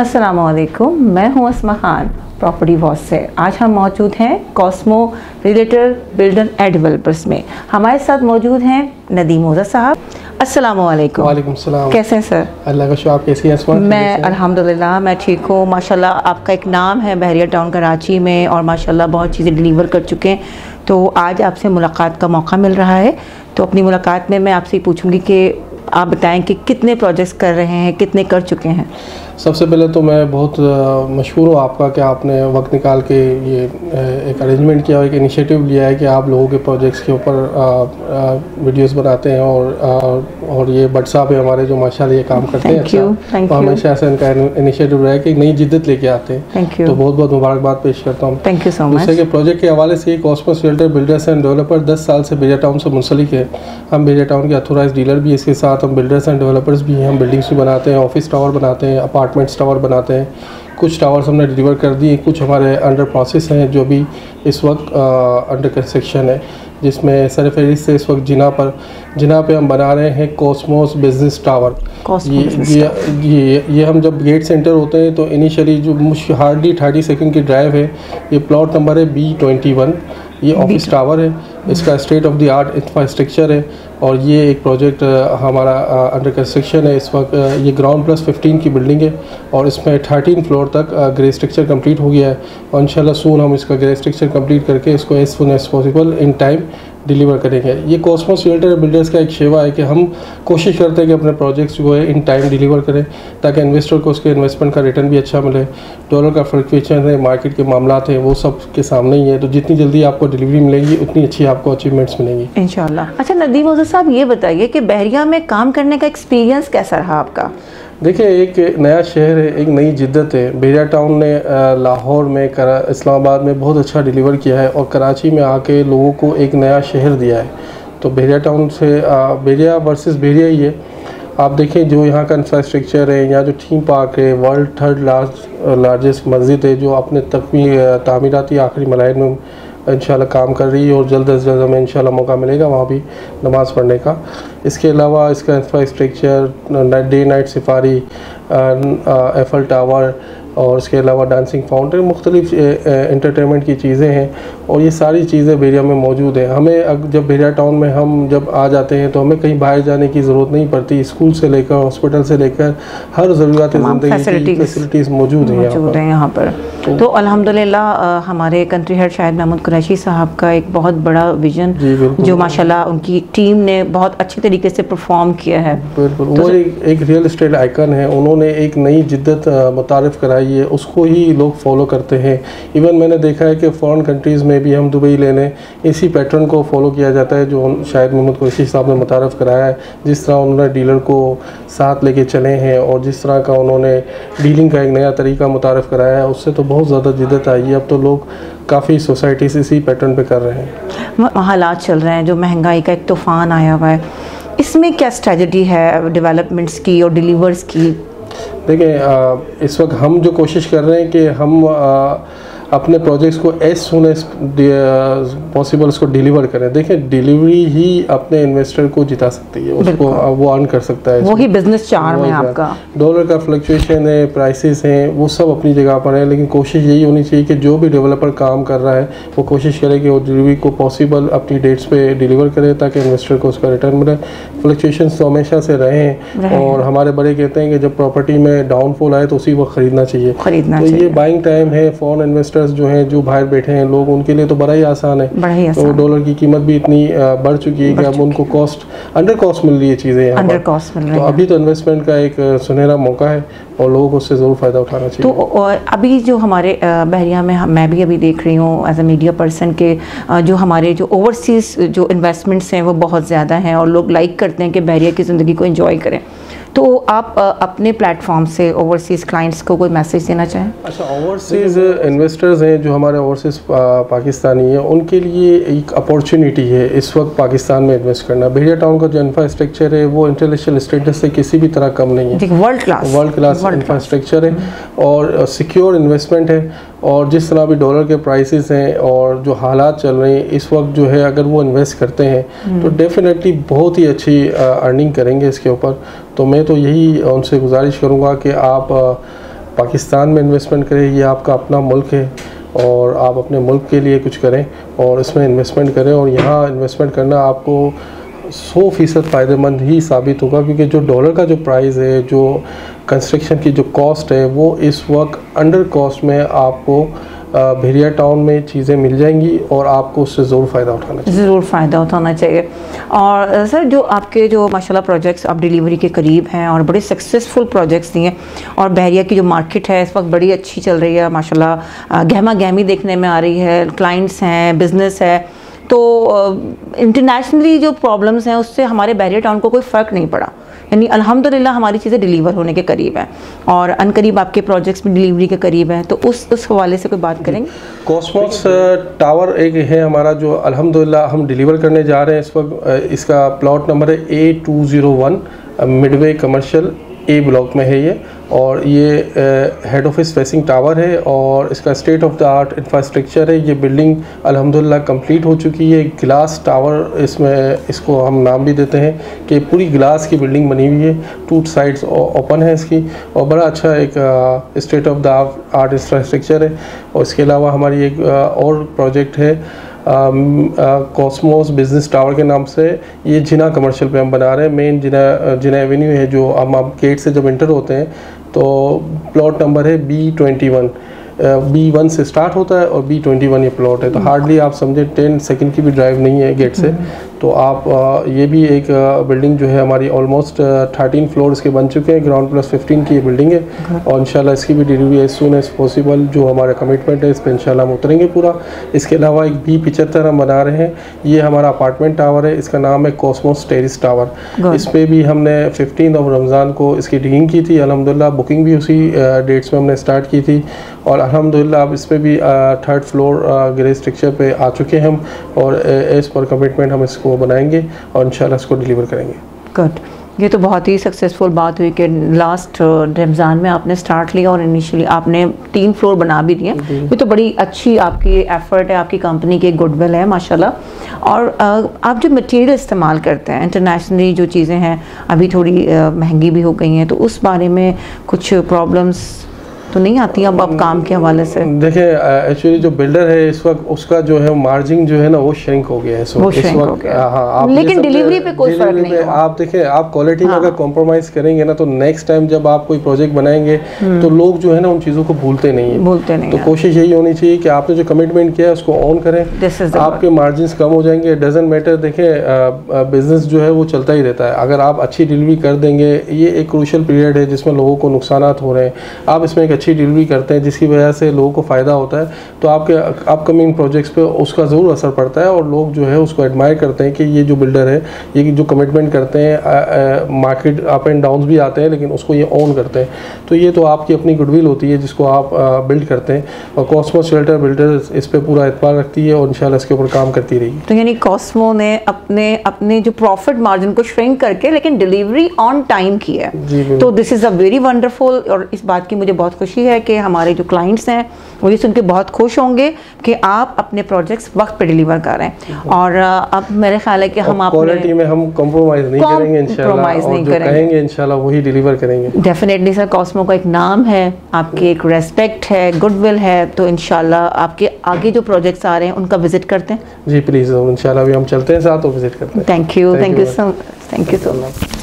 असलकुम मैं हूँ असमा खान प्रॉपर्टी वॉस से। आज हम मौजूद हैं Cosmo realtor builder and developers में। हमारे साथ मौजूद हैं नदीम ओज़ा साहब। असलकुम वालेकुम सलाम। कैसे हैं सर? अल्लाह का शुक्र आप कैसी हैं? मैं अल्हम्दुलिल्लाह मैं ठीक हूँ। माशाल्लाह आपका एक नाम है बहरिया टाउन कराची में और माशाल्लाह बहुत चीज़ें डिलीवर कर चुके हैं। तो आज आपसे मुलाकात का मौका मिल रहा है। तो अपनी मुलाकात में मैं आपसे पूछूँगी कि आप बताएँ कि कितने प्रोजेक्ट्स कर रहे हैं कितने कर चुके हैं? सबसे पहले तो मैं बहुत मशहूर हूँ आपका कि आपने वक्त निकाल के ये एक अरेंजमेंट किया और एक इनिशिएटिव लिया है कि आप लोगों के प्रोजेक्ट्स के ऊपर वीडियोस बनाते हैं और और ये बट साहब है हमारे जो माशाल्लाह ये काम करते हैं अच्छा। तो हमेशा ऐसा इनका इनिशिएटिव रहा है कि नई जिद्दत लेके आते हैं। तो बहुत बहुत मुबारकबाद पेश करता हूँ। थैंक यू सो मच दूसरे के प्रोजेक्ट के हवाले से Cosmos realtor builders and developer दस साल से बेजा टाउन से मुंसलिक है। हम बेजा टाउन के अथोराइज डीलर भी इसके साथ हम बिल्डर्स एंड डेवलपर्स भी हैं। हम बिल्डिंग्स भी बनाते हैं ऑफ़िस टावर बनाते हैं अपार्टमेंट्स टावर बनाते हैं। कुछ टावर्स हमने डिलीवर कर दिए कुछ हमारे अंडर प्रोसेस हैं जो भी इस वक्त अंडर कंस्ट्रक्शन है जिसमें सर फहरिस्त से इस वक्त जिना पर जिना पे हम बना रहे हैं कॉस्मोस बिज़नेस टावर ये ये, ये ये हम जब गेट सेंटर होते हैं तो इनिशियली जो हार्डली थर्टी सेकंड की ड्राइव है ये प्लॉट नंबर है बी ट्वेंटी वन ये ऑफ़िस टावर है इसका state of the art infrastructure है और ये एक प्रोजेक्ट हमारा अंडर कंस्ट्रक्शन है इस वक्त ये ग्राउंड प्लस 15 की बिल्डिंग है और इसमें 13 फ्लोर तक ग्रे स्ट्रक्चर कंप्लीट हो गया है। और इंशाल्लाह सून हम इसका ग्रे स्ट्रक्चर कंप्लीट करके इसको as soon as possible in time deliver करेंगे। ये कॉस्मोस रियल्टर बिल्डर्स का एक सेवा है कि हम कोशिश करते हैं कि अपने प्रोजेक्ट्स जो है इन टाइम डिलीवर करें, ताकि इन्वेस्टर को उसके इन्वेस्टमेंट का रिटर्न भी अच्छा मिले। डॉलर का फ्लक्चुएशन है मार्केट के मामला हैं, वो सब के सामने ही है। तो जितनी जल्दी आपको डिलीवरी मिलेगी, उतनी अच्छी आपको अचीवमेंट्स मिलेंगी। इन अच्छा नदीम साहब ये बताइए कि बहरिया में काम करने का एक्सपीरियंस कैसा रहा आपका? देखिए, एक नया शहर है, एक नई जिद्दत है। बेरिया टाउन ने लाहौर में इस्लामाबाद में बहुत अच्छा डिलीवर किया है और कराची में आके लोगों को एक नया शहर दिया है। तो बेरिया टाउन से बेरिया वर्सेस बेरिया ही है। आप देखें, जो यहाँ का इंफ्रास्ट्रक्चर है, यहाँ जो थीम पार्क है वर्ल्ड थर्ड लार्ज लार्जेस्ट मस्जिद है, जो अपने तकमी तमीराती आखिरी मलाइन में इन काम कर रही है और जल्द अज जल्द हमें इन मौका मिलेगा वहाँ भी नमाज़ पढ़ने का। इसके अलावा इसका infrastructure day night safari Eiffel tower और उसके अलावा डांसिंग फाउंटेन मुख्तलिफ़ इंटरटेनमेंट की चीज़ें हैं और ये सारी चीज़ें बेरिया में मौजूद हैं। हमें जब बेरिया टाउन में हम जब आ जाते हैं तो हमें कहीं बाहर जाने की ज़रूरत नहीं पड़ती। स्कूल से लेकर हॉस्पिटल से लेकर हर ज़रूरत ज़िंदगी की फैसिलिटीज़ मौजूद हैं यहाँ पर। तो, तो अल्हम्दुलिल्लाह हमारे कंट्री हेड शायद महमूद कुरैशी साहब का एक बहुत बड़ा विजन जो माशाल्लाह उनकी टीम ने बहुत अच्छे तरीके से परफॉर्म किया है। बिल्कुल। तो वो एक रियल इस्टेट आइकन है। उन्होंने एक नई जिद्दत मुतारफ़ कराई है उसको ही लोग फॉलो करते हैं। इवन मैंने देखा है कि फ़ॉरन कंट्रीज़ में भी हम दुबई लेने इसी पैटर्न को फॉलो किया जाता है, जो शायद मोहम्मद कुरैशी साहब ने मुतारफ़ कराया है। जिस तरह उन्होंने डीलर को साथ लेके चले हैं और जिस तरह का उन्होंने डीलिंग का एक नया तरीका मुतारफ़ कराया है, उससे तो बहुत ज़्यादा जिद्दत आई है। अब तो लोग काफ़ी सोसाइटीज इसी पैटर्न पर कर रहे हैं। हालात चल रहे हैं, जो महँगाई का एक तूफ़ान आया हुआ है। इसमें क्या स्ट्रेटजी है डेवलपमेंट्स की और डिलीवर्स की? देखिए इस वक्त हम जो कोशिश कर रहे हैं कि हम अपने प्रोजेक्ट्स को एज सुन एज पॉसिबल उसको डिलीवर करें। देखें डिलीवरी ही अपने इन्वेस्टर को जिता सकती है उसको वो अर्न कर सकता है वही बिज़नेस चार्म है आपका। डॉलर का फ्लक्चुएशन है प्राइसेस हैं वो सब अपनी जगह पर है लेकिन कोशिश यही होनी चाहिए कि जो भी डेवलपर काम कर रहा है वो कोशिश करे कि वो डिलीवरी को पॉसिबल अपनी डेट्स पे डिलीवर करे ताकि इन्वेस्टर को उसका रिटर्न मिले। फ्लक्चुएशन तो हमेशा से रहे और हमारे बड़े कहते हैं कि जब प्रॉपर्टी में डाउनफॉल आए तो उसी वक्त खरीदना चाहिए। खरीदना तो ये बाइंग टाइम है फॉरन इन्वेस्टर इन्वेस्टर्स जो हैं जो बाहर बैठे हैं लोग उनके लिए तो बड़ा ही आसान है। बड़ा ही आसान। तो डॉलर की कीमत भी इतनी बढ़ चुकी है कि अब उनको कॉस्ट अंडर कॉस्ट मिल रही है चीज़ें अंडर कॉस्ट मिल रही तो अभी तो इन्वेस्टमेंट का एक सुनहरा मौका है और लोगों को उससे ज़रूर फ़ायदा उठाना चाहिए। तो अभी जो हमारे बहरिया में मैं भी अभी देख रही हूँ एज ए मीडिया पर्सन के जो हमारे जो ओवरसीज़ जो इन्वेस्टमेंट्स हैं वो बहुत ज़्यादा हैं और लोग लाइक करते हैं कि बहरिया की ज़िंदगी को इन्जॉय करें। तो आप अपने प्लेटफॉर्म से ओवरसीज़ क्लाइंट्स को कोई मैसेज देना चाहें? अच्छा ओवरसीज़ इन्वेस्टर्स हैं जो हमारे ओवरसीज़ पाकिस्तानी हैं उनके लिए एक अपॉर्चुनिटी है इस वक्त पाकिस्तान में इन्वेस्ट करना। भेड़िया टाउन का जो इंफ्रास्ट्रक्चर है वो इंटरनेशनल स्टेटस से किसी भी तरह कम नहीं है। World class world class infrastructure है और सिक्योर इन्वेस्टमेंट है। और जिस तरह भी डॉलर के प्राइसेस हैं और जो हालात चल रहे हैं इस वक्त जो है अगर वो इन्वेस्ट करते हैं तो डेफिनेटली बहुत ही अच्छी अर्निंग करेंगे इसके ऊपर। तो मैं तो यही उनसे गुजारिश करूँगा कि आप पाकिस्तान में इन्वेस्टमेंट करें ये आपका अपना मुल्क है और आप अपने मुल्क के लिए कुछ करें और इसमें इन्वेस्टमेंट करें और यहाँ इन्वेस्टमेंट करना आपको सौ फ़ीसद फ़ायदेमंद ही साबित होगा, क्योंकि जो डॉलर का जो प्राइस है, जो कंस्ट्रक्शन की जो कॉस्ट है, वो इस वक्त अंडर कॉस्ट में आपको भेड़िया टाउन में चीज़ें मिल जाएँगी और आपको उससे ज़रूर फ़ायदा उठाना चाहिए। ज़रूर फ़ायदा उठाना चाहिए। और सर, जो आपके जो माशाल्लाह प्रोजेक्ट्स आप डिलीवरी के करीब हैं और बड़े सक्सेसफुल प्रोजेक्ट्स दिए और बहरिया की जो मार्केट है, इस वक्त बड़ी अच्छी चल रही है, माशाल्लाह गहमा गहमी देखने में आ रही है क्लाइंट्स हैं बिज़नेस है तो इंटरनेशनली जो प्रॉब्लम्स हैं उससे हमारे बैरियर टाउन को कोई फ़र्क नहीं पड़ा। यानी अल्हम्दुलिल्लाह हमारी चीज़ें डिलीवर होने के करीब हैं और अन करीब आपके प्रोजेक्ट्स भी डिलीवरी के करीब हैं। तो उस उस हवाले से कोई बात करेंगे? कॉस्मोस टावर एक है हमारा जो अल्हम्दुलिल्लाह हम डिलीवर करने जा रहे हैं। इस वक्त इसका प्लॉट नंबर है A two zero one midway commercial A block में है ये, और ये हेड ऑफ़िस फेसिंग टावर है, और इसका state of the art infrastructure है। ये बिल्डिंग अल्हम्दुलिल्लाह कंप्लीट हो चुकी है। ग्लास टावर इसमें, इसको हम नाम भी देते हैं कि पूरी ग्लास की बिल्डिंग बनी हुई है। टू साइड्स ओपन है इसकी, और बड़ा अच्छा एक state of the art infrastructure है। और इसके अलावा हमारी एक और प्रोजेक्ट है। कॉस्मोस बिज़नेस टावर के नाम से ये जिना कमर्शियल पे हम बना रहे हैं। मेन जिना जिना एवेन्यू है जो हम आप गेट से जब इंटर होते हैं तो प्लॉट नंबर है B twenty one B one से स्टार्ट होता है और बी ट्वेंटी वन ये प्लॉट है। तो हार्डली आप समझे टेन सेकेंड की भी ड्राइव नहीं है गेट से। तो आप ये भी एक बिल्डिंग जो है हमारी ऑलमोस्ट थर्टीन फ्लोर इसके बन चुके हैं। ग्राउंड प्लस फिफ्टीन की ये बिल्डिंग है। और इंशाल्लाह इसकी भी delivery as soon as possible जो हमारा कमिटमेंट है इस पर इंशाल्लाह हम उतरेंगे पूरा। इसके अलावा एक बी पिचहत्तर हम बना रहे हैं। ये हमारा अपार्टमेंट टावर है। इसका नाम है कॉस्मोस टेरिस टावर इस पर भी हमने फिफ्टीन ऑफ़ रमज़ान को इसकी डिगिंग की थी। अलहमदिल्ला बुकिंग भी उसी डेट्स में हमने स्टार्ट की थी। और अलहमदिल्ला अब इस पर भी थर्ड फ्लोर ग्रे स्ट्रक्चर पर आ चुके हैं हम। और एज पर कमिटमेंट हम इसको बनाएँगे और इंशाल्लाह इसको डिलीवर करेंगे। गुड ये तो बहुत ही सक्सेसफुल बात हुई कि लास्ट रमज़ान में आपने स्टार्ट लिया और इनिशियली आपने तीन फ्लोर बना भी दिए। ये तो बड़ी अच्छी आपकी एफर्ट है आपकी कंपनी की गुडविल है माशाल्लाह। और आप जो मटेरियल इस्तेमाल करते हैं इंटरनेशनली जो चीज़ें हैं अभी थोड़ी महँगी भी हो गई हैं तो उस बारे में कुछ प्रॉब्लम्स तो नहीं आती अब आप काम के हवाले से? देखिए एक्चुअली जो बिल्डर है इस वक्त उसका जो है मार्जिन जो है ना वो श्रिंक हो गया है इस वक्त। इस वक्त हाँ। लेकिन डिलीवरी पे कोई फ़र्क नहीं आप देखिए आप क्वालिटी में हाँ। अगर कॉम्प्रोमाइज करेंगे ना तो नेक्स्ट टाइम जब आप कोई प्रोजेक्ट बनाएँगे हम्म। तो लोग जो है ना उन चीज़ों को भूलते नहीं है। भूलते नहीं तो कोशिश यही होनी चाहिए कि आपने जो कमिटमेंट किया है उसको ऑन करें। आपके मार्जिन कम हो जाएँगे। डजेंट मैटर देखें बिज़नेस जो है वो चलता ही रहता है। अगर आप अच्छी डिलीवरी कर देंगे ये एक क्रूशल पीरियड है जिसमें लोगों को नुकसान हो रहे हैं। आप इसमें एक अच्छी डिलीवरी करते हैं जिसकी वजह से लोगों को फ़ायदा होता है तो आपके अपकमिंग प्रोजेक्ट्स पे उसका ज़रूर असर पड़ता है और लोग जो है उसको एडमायर करते हैं कि ये जो बिल्डर है ये जो कमिटमेंट करते हैं मार्केट अप एंड डाउन भी आते हैं लेकिन उसको ये ऑन करते हैं। तो ये तो आपकी अपनी गुडविल होती है जिसको आप बिल्ड करते हैं और कॉस्मो शेल्टर बिल्डर इस पर पूरा एतबार रखती है और इन इसके ऊपर काम करती रहेगी। तो यानी कॉस्मो ने अपने अपने जो प्रॉफिट मार्जिन को श्रिंक करके लेकिन डिलीवरी ऑन टाइम की है। तो this is a very wonderful और इस बात की मुझे बहुत खुशी है कि हमारे जो क्लाइंट्स हैं वो ये सुन के बहुत खुश होंगे कि आप अपने प्रोजेक्ट्स वक्त पे डिलीवर कर रहे हैं। और अब मेरे ख्याल है कि हम आप क्वालिटी में हम कॉम्प्रोमाइज़ नहीं करेंगे इंशाल्लाह नहीं जो करेंगे। कहेंगे इंशाल्लाह वही डिलीवर करेंगे। डेफिनेटली सर कॉस्मो का एक नाम है आपकी एक रेस्पेक्ट है गुडविल है तो इंशाल्लाह आपके आगे जो प्रोजेक्ट्स आ रहे हैं उनका विज़िट करते हैं। जी प्लीज़ इंशाल्लाह भी हम चलते हैं साथ विज़िट करते हैं। Thank you thank you so thank you so much